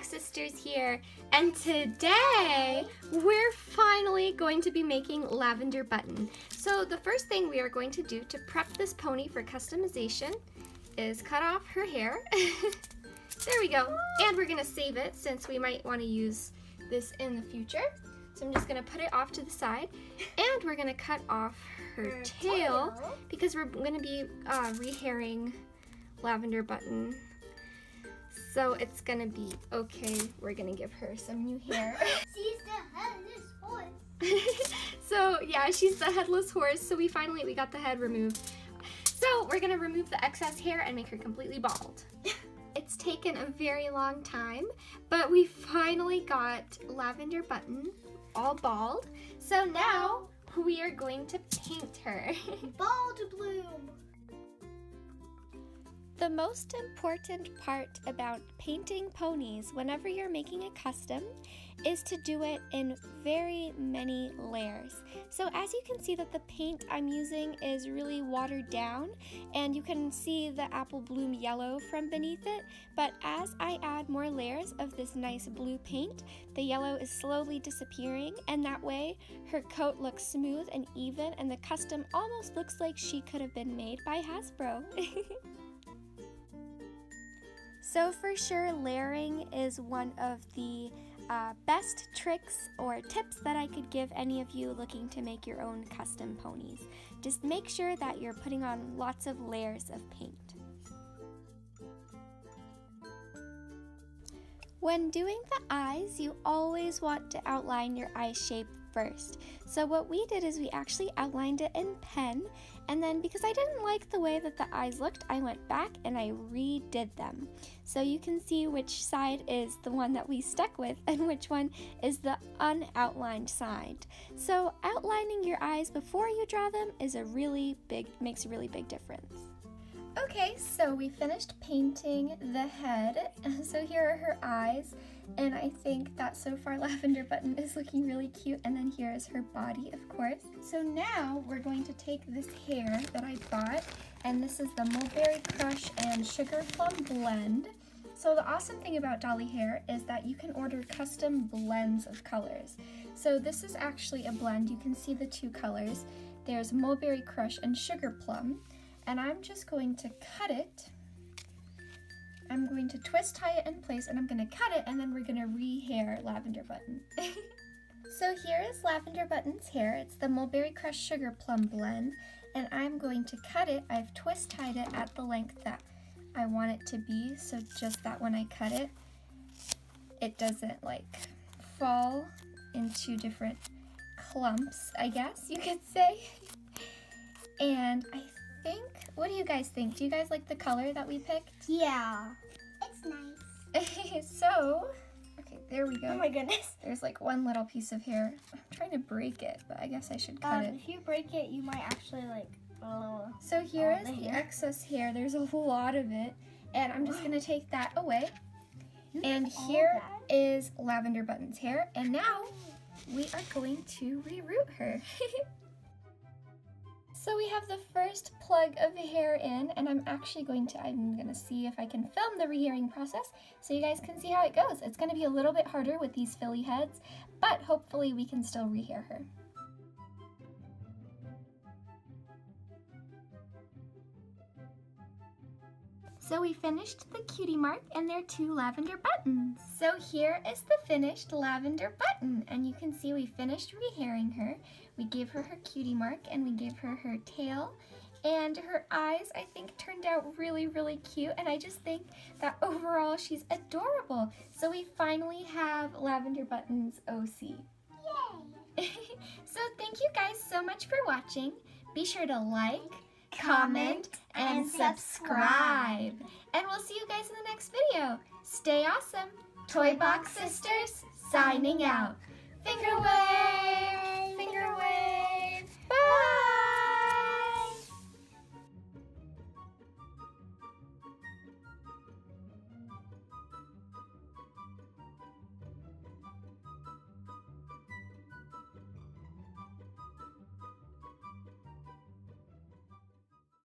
Sisters here, and today we're finally going to be making Lavender Button. So the first thing we are going to do to prep this pony for customization is cut off her hair. there we go. And we're gonna save it since we might wanna use this in the future. So I'm just gonna put it off to the side, and we're gonna cut off her, Her tail, tail. because we're gonna be uh, rehairing Lavender Button. So it's gonna be okay. We're gonna give her some new hair. She's the headless horse. so yeah, she's the headless horse. So we finally we got the head removed. So we're gonna remove the excess hair and make her completely bald. It's taken a very long time, but we finally got Lavender Button all bald. So now we are going to paint her. bald to bloom. The most important part about painting ponies whenever you're making a custom is to do it in very many layers. So as you can see that the paint I'm using is really watered down and you can see the apple bloom yellow from beneath it, but as I add more layers of this nice blue paint, the yellow is slowly disappearing and that way her coat looks smooth and even and the custom almost looks like she could have been made by Hasbro. So for sure, layering is one of the uh, best tricks or tips that I could give any of you looking to make your own custom ponies. Just make sure that you're putting on lots of layers of paint. When doing the eyes, you always want to outline your eye shape first. So what we did is we actually outlined it in pen and then because I didn't like the way that the eyes looked, I went back and I redid them. So you can see which side is the one that we stuck with and which one is the unoutlined side. So outlining your eyes before you draw them is a really big makes a really big difference. Okay, so we finished painting the head. So here are her eyes. And I think that so far Lavender Button is looking really cute. And then here is her body, of course. So now we're going to take this hair that I bought. And this is the Mulberry Crush and Sugar Plum Blend. So the awesome thing about Dolly Hair is that you can order custom blends of colors. So this is actually a blend. You can see the two colors. There's Mulberry Crush and Sugar Plum and I'm just going to cut it. I'm going to twist tie it in place and I'm going to cut it and then we're going to re-hair Lavender Button. so here is Lavender Button's hair. It's the Mulberry Crush Sugar Plum blend and I'm going to cut it. I've twist tied it at the length that I want it to be so just that when I cut it, it doesn't like fall into different clumps, I guess you could say. And I what do you guys think? Do you guys like the color that we picked? Yeah. It's nice. so, okay, there we go. Oh my goodness. There's like one little piece of hair. I'm trying to break it, but I guess I should cut Um, it. if you break it, you might actually like. So here Oh, the there. excess hair. There's a lot of it. And I'm just gonna take that away. And all here is Lavender Button's hair. And now we are going to reroot her. so we have the first plug of hair in and I'm actually going to, I'm gonna see if I can film the rehairing process so you guys can see how it goes. It's gonna be a little bit harder with these filly heads, but hopefully we can still rehair her. So we finished the cutie mark and their two lavender buttons. So here is the finished lavender button and you can see we finished rehairing her. We gave her her cutie mark and we gave her her tail and her eyes I think turned out really really cute and I just think that overall she's adorable. So we finally have lavender buttons OC. Yay. so thank you guys so much for watching. Be sure to like, comment, and subscribe. And we'll see you guys in the next video. Stay awesome. Toy Box Sisters signing out. Finger wave.